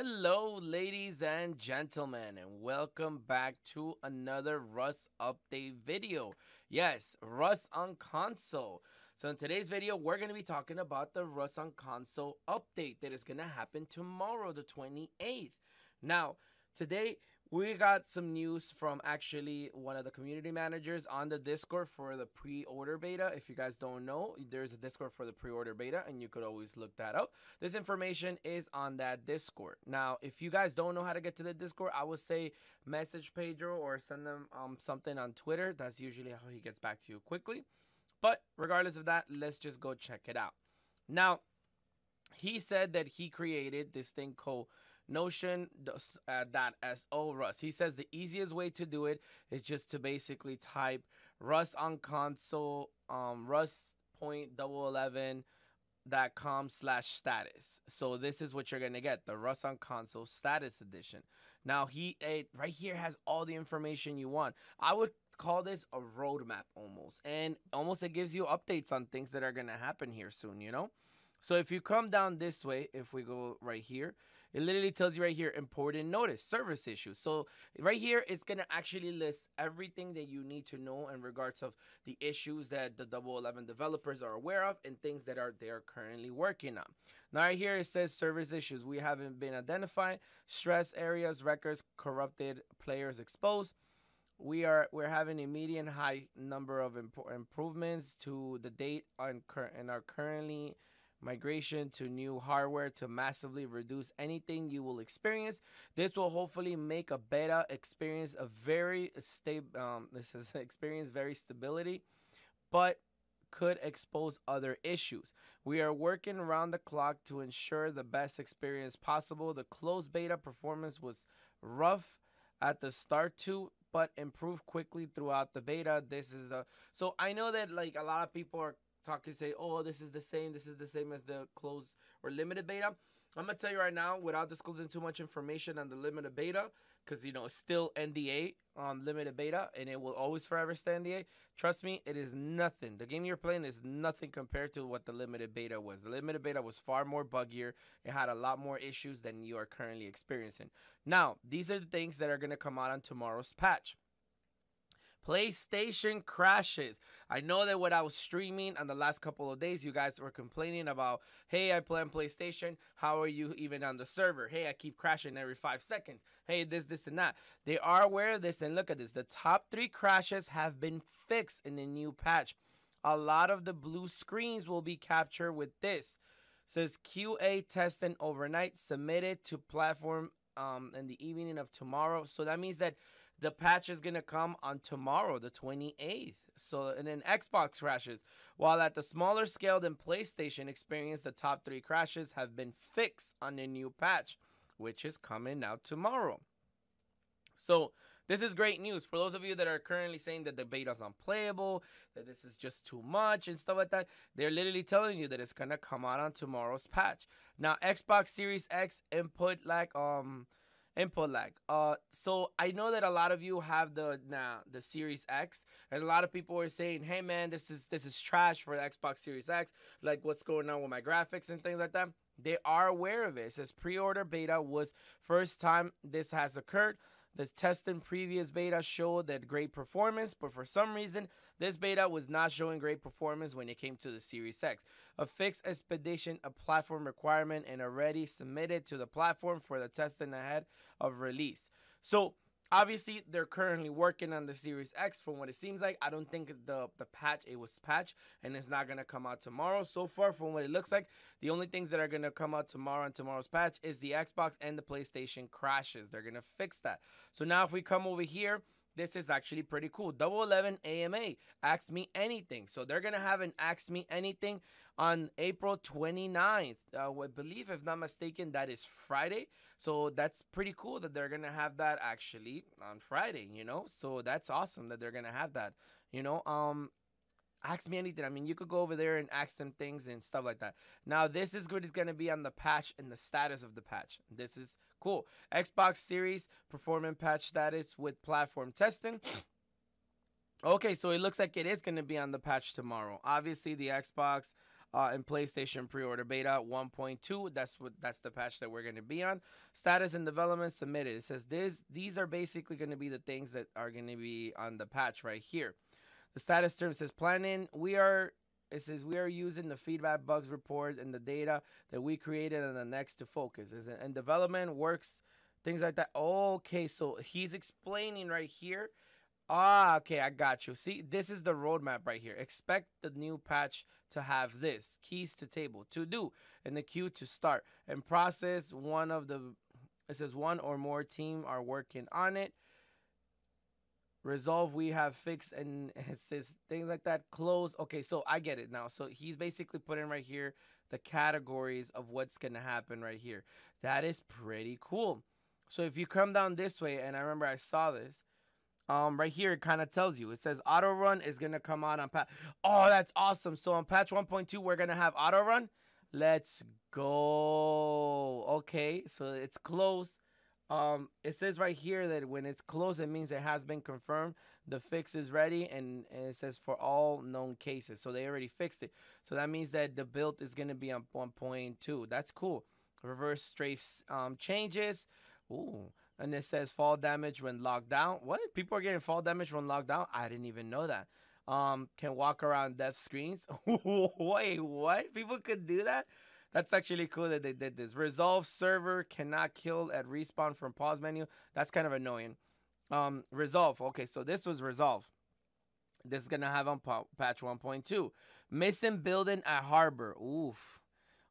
Hello, ladies and gentlemen, and welcome back to another Rust update video. Yes, Rust on console. So in today's video, we're going to be talking about the Rust on console update that is going to happen tomorrow, the 28th. Now, today we got some news from actually one of the community managers on the Discord for the pre-order beta. If you guys don't know, there's a Discord for the pre-order beta and you could always look that up. This information is on that Discord. Now, if you guys don't know how to get to the Discord, I would say message Pedro or send them um, something on Twitter. That's usually how he gets back to you quickly. But regardless of that, let's just go check it out. Now, he said that he created this thing called Notion uh, so Rust. He says the easiest way to do it is just to basically type Rust on console um, Rust point double eleven dot com slash status. So this is what you're gonna get the Rust on console status edition. Now he it, right here has all the information you want. I would call this a roadmap almost, and almost it gives you updates on things that are gonna happen here soon. You know. So if you come down this way, if we go right here, it literally tells you right here, important notice, service issues. So right here, it's going to actually list everything that you need to know in regards of the issues that the Double Eleven developers are aware of and things that are they are currently working on. Now right here, it says service issues. We haven't been identified. Stress areas, records, corrupted players exposed we are we're having a median high number of imp improvements to the date on cur- and are currently migration to new hardware to massively reduce anything you will experience. This will hopefully make a beta experience a very stable. Um, this is experience very stability, but could expose other issues. We are working around the clock to ensure the best experience possible. The closed beta performance was rough at the start too but improved quickly throughout the beta this is a so i know that like a lot of people are talk say, oh, this is the same, this is the same as the closed or limited beta. I'm gonna tell you right now, without disclosing too much information on the limited beta, because you know it's still NDA on limited beta, and it will always forever stay NDA. Trust me, it is nothing. The game you're playing is nothing compared to what the limited beta was. The limited beta was far more buggier. It had a lot more issues than you are currently experiencing. Now, these are the things that are gonna come out on tomorrow's patch. PlayStation crashes. I know that when I was streaming on the last couple of days, you guys were complaining about, hey, I play on PlayStation. How are you even on the server? Hey, I keep crashing every five seconds. Hey, this, this, and that. They are aware of this, and look at this. The top three crashes have been fixed in the new patch. A lot of the blue screens will be captured with this. It says QA testing overnight, submitted to platform um, in the evening of tomorrow. So that means that the patch is gonna come on tomorrow, the 28th. So and then Xbox crashes. While at the smaller scale than PlayStation experience, the top three crashes have been fixed on the new patch, which is coming out tomorrow. So this is great news for those of you that are currently saying that the beta is unplayable, that this is just too much and stuff like that. They're literally telling you that it's gonna come out on tomorrow's patch. Now, Xbox Series X input like um input lag. Uh, so I know that a lot of you have the now the Series X, and a lot of people are saying, "Hey man, this is this is trash for the Xbox Series X. Like, what's going on with my graphics and things like that." They are aware of it. It says pre-order beta was first time this has occurred. The testing previous beta showed that great performance, but for some reason, this beta was not showing great performance when it came to the Series X. A fixed expedition, a platform requirement, and already submitted to the platform for the testing ahead of release. So obviously they're currently working on the series x from what it seems like. I don't think the the patch it was patched, and it's not gonna come out tomorrow. So far from what it looks like the only things that are gonna come out tomorrow and tomorrow's patch is the xbox and the playstation crashes. They're gonna fix that. So now if we come over here this is actually pretty cool. Double Eleven AMA, Ask Me Anything. So they're going to have an Ask Me Anything on April 29th. Uh, I believe, if not mistaken, that is Friday. So that's pretty cool that they're going to have that actually on Friday, you know? So that's awesome that they're going to have that, you know? Um, ask me anything. I mean, you could go over there and ask them things and stuff like that. Now, this is good. It's going to be on the patch and the status of the patch. This is cool. Xbox Series performance patch status with platform testing. Okay, so it looks like it is going to be on the patch tomorrow. Obviously, the Xbox uh, in PlayStation pre-order beta 1.2. That's what that's the patch that we're going to be on. Status and development submitted. It says this these are basically going to be the things that are going to be on the patch right here. The status term says planning. We are it says we are using the feedback bugs report and the data that we created and the next to focus. Is and development works, things like that. Okay, so he's explaining right here. Ah, okay, I got you. See, this is the roadmap right here. Expect the new patch to have this keys to table to do and the queue to start and process. One of the it says one or more team are working on it resolve we have fixed and it says things like that close. Okay so i get it now. So he's basically putting right here the categories of what's gonna happen right here. That is pretty cool. So if you come down this way and i remember i saw this um right here it kind of tells you. It says auto run is gonna come out on patch oh that's awesome. So on patch 1.2 we're gonna have auto run. Let's go. Okay so it's close um, it says right here that when it's closed, it means it has been confirmed. The fix is ready, and, and it says for all known cases. So they already fixed it. So that means that the build is going to be on 1.2. That's cool. Reverse strafe um, changes. Ooh. And it says fall damage when locked down. What? People are getting fall damage when locked down? I didn't even know that. Um, can walk around death screens. Wait, what? People could do that? That's actually cool that they did this. Resolve server cannot kill at respawn from pause menu. That's kind of annoying. Um, resolve. Okay, so this was resolve. This is gonna have on patch 1.2. Missing building at harbor. Oof.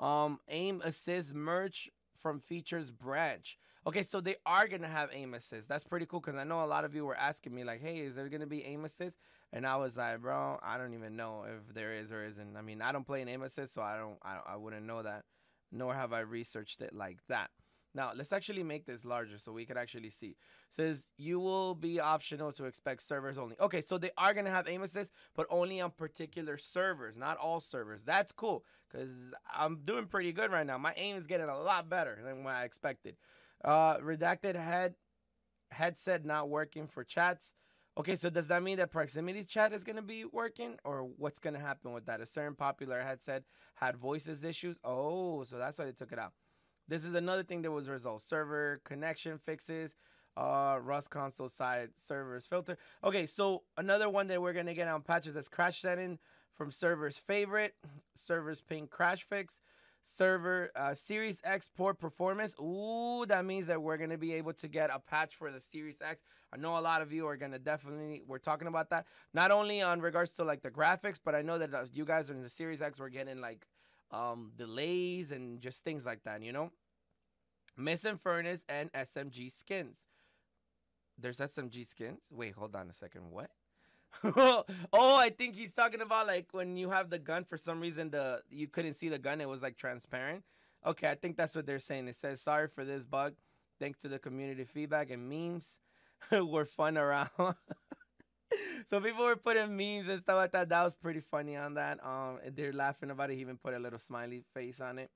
Um, aim assist merge from features branch. Okay, so they are gonna have aim assist. That's pretty cool because I know a lot of you were asking me like, "Hey, is there gonna be aim assist?" And I was like, "Bro, I don't even know if there is or isn't." I mean, I don't play aim assist, so I don't, I, I wouldn't know that. Nor have I researched it like that. Now let's actually make this larger so we could actually see. It says you will be optional to expect servers only. Okay, so they are gonna have aim assist, but only on particular servers, not all servers. That's cool because I'm doing pretty good right now. My aim is getting a lot better than what I expected. Uh, redacted head headset not working for chats. Okay, so does that mean that proximity chat is gonna be working, or what's gonna happen with that? A certain popular headset had voices issues. Oh, so that's why they took it out. This is another thing that was resolved. Server connection fixes. Uh, Rust console side servers filter. Okay, so another one that we're gonna get on patches is crash setting from server's favorite, server's ping crash fix server uh, Series X port performance. Ooh, that means that we're gonna be able to get a patch for the Series X. I know a lot of you are gonna definitely. We're talking about that not only on regards to like the graphics, but I know that uh, you guys are in the Series X. We're getting like um, delays and just things like that. You know, Missing Furnace and SMG skins. There's SMG skins. Wait, hold on a second. What? oh, I think he's talking about like when you have the gun for some reason the you couldn't see the gun, it was like transparent. Okay, I think that's what they're saying. It says sorry for this bug. Thanks to the community feedback and memes were fun around. so people were putting memes and stuff like that. That was pretty funny on that. Um, they're laughing about it. He even put a little smiley face on it.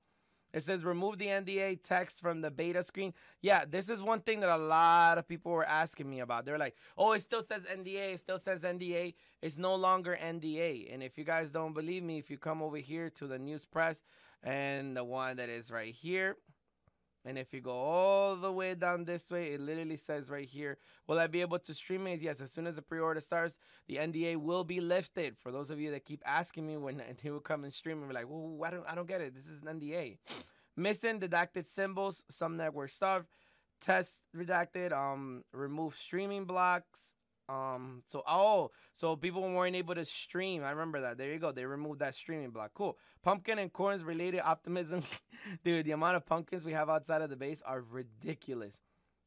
It says remove the NDA text from the beta screen. Yeah, this is one thing that a lot of people were asking me about. They're like, oh, it still says NDA, it still says NDA. It's no longer NDA. And if you guys don't believe me, if you come over here to the news press and the one that is right here, and if you go all the way down this way, it literally says right here, will I be able to stream it? Yes, as soon as the pre-order starts, the NDA will be lifted. For those of you that keep asking me when they will come and stream, and be like, well, I don't, I don't get it. This is an NDA. Missing redacted symbols, some network stuff. Test redacted, um, remove streaming blocks, um, so oh, so people weren't able to stream. I remember that. There you go. They removed that streaming block. Cool. Pumpkin and corns related optimism, dude. The amount of pumpkins we have outside of the base are ridiculous.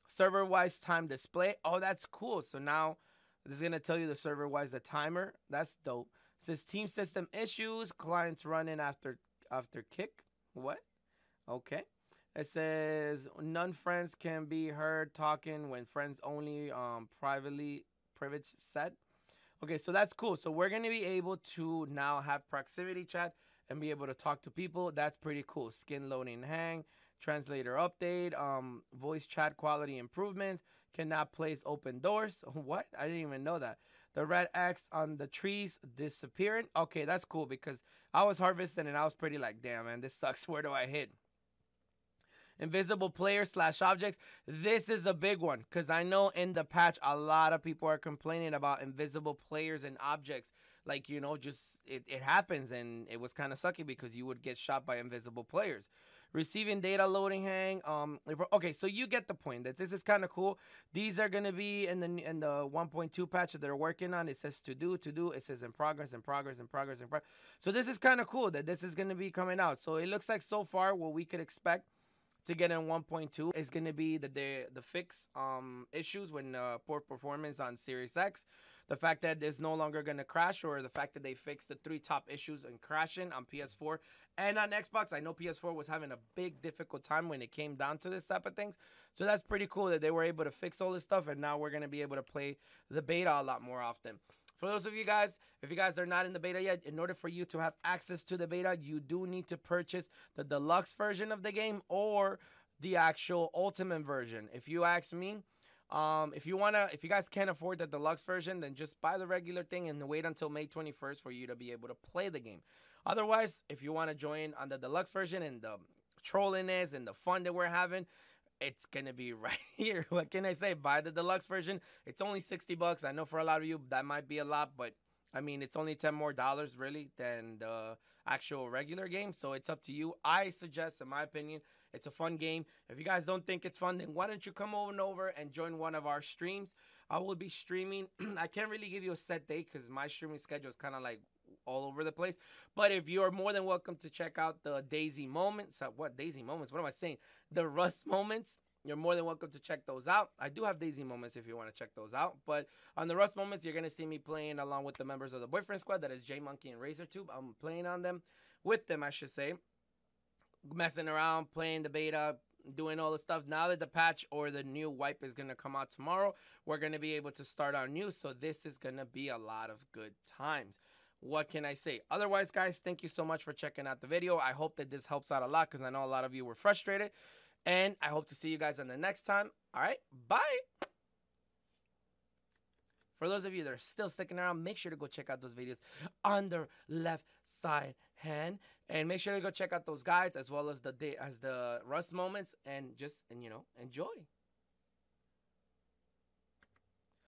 Server wise time display. Oh, that's cool. So now this is gonna tell you the server wise the timer. That's dope. It says team system issues. Clients running after after kick. What? Okay. It says none friends can be heard talking when friends only um privately privilege set. Okay, so that's cool. So we're going to be able to now have proximity chat and be able to talk to people. That's pretty cool. Skin loading hang, translator update, um, voice chat quality improvements, cannot place open doors. What? I didn't even know that. the red X on the trees disappearing. Okay, that's cool because I was harvesting and I was pretty like, damn, man, this sucks. Where do I hit? Invisible players slash objects. This is a big one because I know in the patch a lot of people are complaining about invisible players and objects. Like, you know, just it, it happens and it was kind of sucky because you would get shot by invisible players. Receiving data loading hang. Um, okay, so you get the point that this is kind of cool. These are gonna be in the in the 1.2 patch that they're working on. It says to do, to do. It says in progress, in progress, in progress, in progress. So this is kind of cool that this is gonna be coming out. So it looks like so far what we could expect to get in 1.2 is going to be the the, the fix um issues when uh, poor performance on Series X, the fact that it's no longer going to crash, or the fact that they fixed the three top issues and crashing on PS4 and on Xbox. I know PS4 was having a big difficult time when it came down to this type of things, so that's pretty cool that they were able to fix all this stuff, and now we're going to be able to play the beta a lot more often. For those of you guys, if you guys are not in the beta yet, in order for you to have access to the beta, you do need to purchase the deluxe version of the game or the actual ultimate version. If you ask me, um, if you wanna, if you guys can't afford the deluxe version, then just buy the regular thing and wait until May 21st for you to be able to play the game. Otherwise, if you want to join on the deluxe version and the trolliness and the fun that we're having, it's gonna be right here. What can I say? Buy the deluxe version. It's only 60 bucks. I know for a lot of you that might be a lot, but I mean it's only 10 more dollars really than the actual regular game. So it's up to you. I suggest, in my opinion, it's a fun game. If you guys don't think it's fun, then why don't you come on over and join one of our streams? I will be streaming. I can't really give you a set date because my streaming schedule is kind of like all over the place. But if you're more than welcome to check out the DayZ moments, uh, what DayZ moments? What am I saying? The Rust moments. You're more than welcome to check those out. I do have DayZ moments if you want to check those out. But on the Rust moments, you're gonna see me playing along with the members of the Boyfriend Squad. That is J Monkey and RazorTube. I'm playing on them with them, I should say. Messing around, playing the beta, doing all the stuff. Now that the patch or the new wipe is gonna come out tomorrow, we're gonna be able to start our new. So this is gonna be a lot of good times what can I say? Otherwise, guys, thank you so much for checking out the video. I hope that this helps out a lot because I know a lot of you were frustrated. And I hope to see you guys on the next time. All right, bye. For those of you that are still sticking around, make sure to go check out those videos on the left side hand, and make sure to go check out those guides as well as the day as the rust moments, and just and you know enjoy.